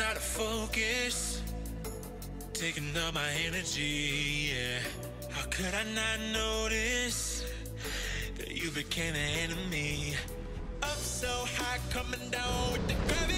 Out of focus, taking up my energy. Yeah, how could I not notice that you became an enemy? Up so high, coming down with the gravity.